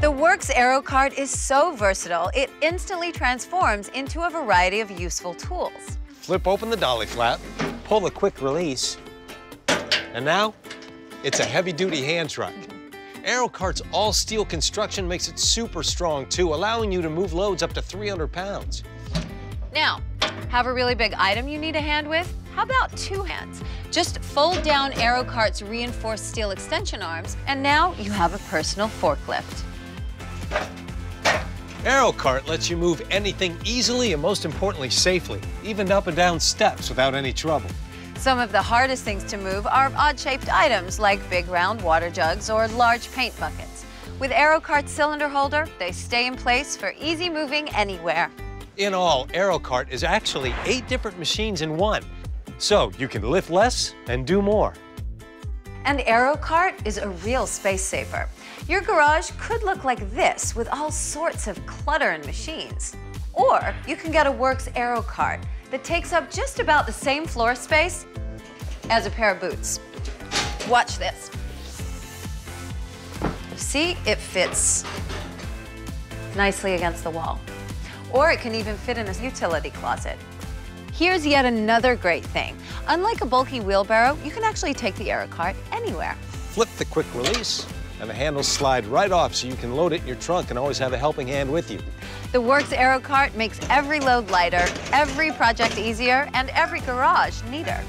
The WORX Aero Cart is so versatile, it instantly transforms into a variety of useful tools. Flip open the dolly flap, pull the quick release, and now it's a heavy-duty hand truck. Mm-hmm. AeroCart's all-steel construction makes it super strong, too, allowing you to move loads up to 300 pounds. Now, have a really big item you need a hand with? How about two hands? Just fold down AeroCart's reinforced steel extension arms, and now you have a personal forklift. AeroCart lets you move anything easily and most importantly safely, even up and down steps without any trouble. Some of the hardest things to move are odd-shaped items like big round water jugs or large paint buckets. With AeroCart's cylinder holder, they stay in place for easy moving anywhere. In all, AeroCart is actually eight different machines in one. So you can lift less and do more. And AeroCart is a real space saver. Your garage could look like this with all sorts of clutter and machines. Or you can get a WORX AeroCart that takes up just about the same floor space as a pair of boots. Watch this. See, it fits nicely against the wall. Or it can even fit in a utility closet. Here's yet another great thing. Unlike a bulky wheelbarrow, you can actually take the AeroCart anywhere. Flip the quick release, and the handles slide right off so you can load it in your trunk and always have a helping hand with you. The WORX AeroCart makes every load lighter, every project easier, and every garage neater.